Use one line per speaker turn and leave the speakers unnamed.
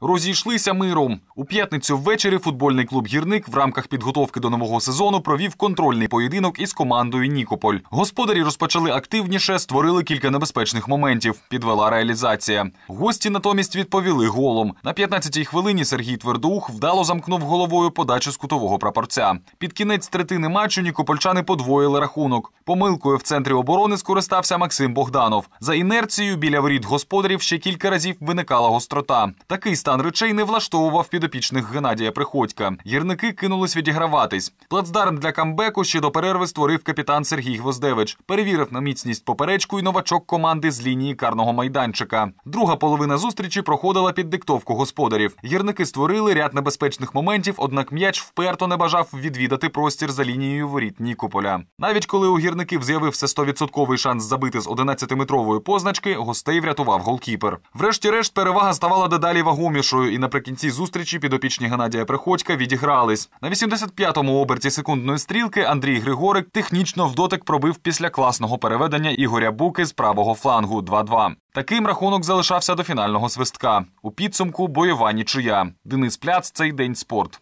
розійшлися миром. У п'ятницю ввечері футбольний клуб Гірник в рамках підготовки до нового сезону провів контрольний поєдинок із командою Нікополь. Господарі розпочали активніше, створили кілька небезпечних моментів. Підвела реалізація. Гості натомість відповіли голом. На 15-й хвилині Сергій Твердоух вдало замкнув головою подачу з кутового прапорця. Під кінець третини матчу нікопольчани подвоїли рахунок. Помилкою в центрі оборони скористався Максим Богданов. За інерцією біля воріт господарів ще кілька разів виникала гострота. Такий стан речей не влаштовував підопічних Геннадія Приходька. Гірники кинулись відіграватись. Плацдарм для камбеку ще до перерви створив капітан Сергій Гвоздевич. Перевірив на міцність поперечку і новачок команди з лінії карного майданчика. Друга половина зустрічі проходила під диктовку господарів. Гірники створили ряд небезпечних моментів, однак м'яч вперто не бажав відвідати простір за лінією воріт Нікополя. Навіть коли у гірників з'явився 100% шанс забити з 11-метрової позначки, гостей врятував голкіпер. Врешті-решт перевага ставала дедалі вагомішою, і наприкінці зустрічі підопічні Геннадія Приходька відігрались. На 85-му оберті секундної стрілки Андрій Григорик технічно в дотик пробив після класного переведення Ігоря Буки з правого флангу 2-2. Таким рахунок залишався до фінального свистка. У підсумку бойова нічия. Денис Пляц цей день спорт.